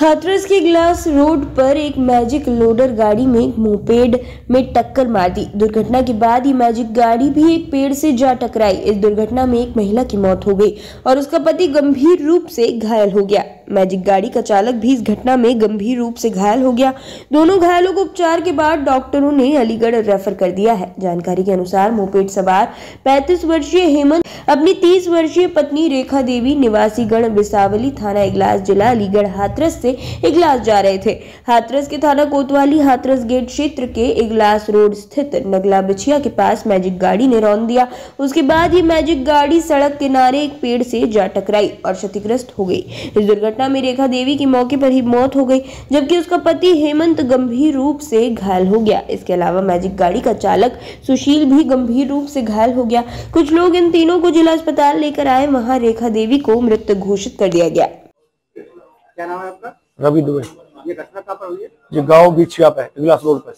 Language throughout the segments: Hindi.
हाथरस के ग्लास रोड पर एक मैजिक लोडर गाड़ी में एक मोपेड में टक्कर मार दी। दुर्घटना के बाद ये मैजिक गाड़ी भी एक पेड़ से जा टकराई। इस दुर्घटना में एक महिला की मौत हो गई और उसका पति गंभीर रूप से घायल हो गया। मैजिक गाड़ी का चालक भी इस घटना में गंभीर रूप से घायल हो गया। दोनों घायलों को उपचार के बाद डॉक्टरों ने अलीगढ़ रेफर कर दिया है। जानकारी के अनुसार मोपेड सवार 35 वर्षीय हेमंत, अपनी 30 वर्षीय पत्नी रेखा देवी निवासी गण बिसावली थाना इगलास जिला। अलीगढ़ हाथरस से इगलास जा रहे थे। हाथरस के थाना कोतवाली हाथरस गेट क्षेत्र के इगलास रोड स्थित नगला बिछिया के पास मैजिक गाड़ी ने रौन दिया। उसके बाद ये मैजिक गाड़ी सड़क किनारे एक पेड़ से जा टकराई और क्षतिग्रस्त हो गई। इस दुर्घटना में रेखा देवी की मौके पर ही मौत हो गई, जबकि उसका पति हेमंत गंभीर रूप से घायल हो गया। इसके अलावा मैजिक गाड़ी का चालक सुशील भी गंभीर रूप से घायल हो गया। कुछ लोग इन तीनों को जिला अस्पताल लेकर आए, वहाँ रेखा देवी को मृत घोषित कर दिया गया। क्या नाम है आपका? रवि दुबे ये घटना कहाँ पर हुई है ये गाँव बिछिया पे। इगलास रोड पे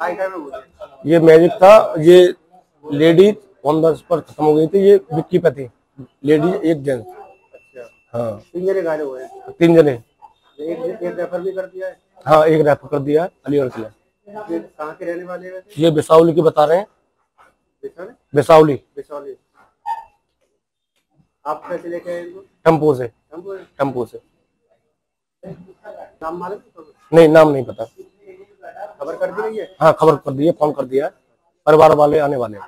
है ये मैजिक था ये लेडी ऑन द स्पॉट खत्म हो गई थी ये विक्की पे थी। लेडी एक जेंट्स। अच्छा। हाँ। तीन जने घायल हुए हैं तीन जने। एक एक रेफर भी कर दिया है? हाँ एक रेफर कर दिया है अलीगढ़ के लिए कहाँ के रहने वाले थे ये बिसावली की बता रहे हैं। बिसौली बिसावली। आप कैसे लेके आए इनको? टेंपो से? टेंपो से। नाम मालूम तो? नहीं नाम नहीं पता। खबर कर दी है? हाँ खबर कर दी है फ़ोन कर दिया परिवार वाले आने वाले हैं।